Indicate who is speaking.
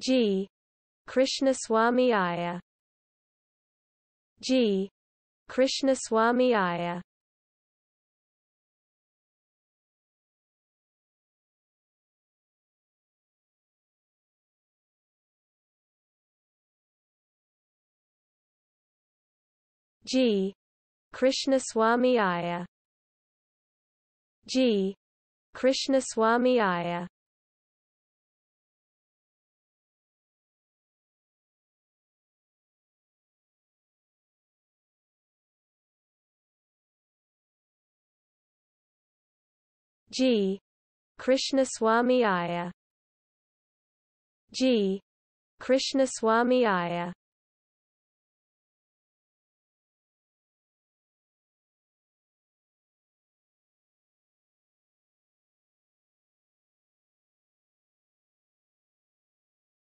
Speaker 1: G. Krishnaswami Iyer G. Krishnaswami Iyer G. Krishnaswami Iyer G. Krishnaswami Iyer G. Krishnaswami Iyer G. Krishnaswami Iyer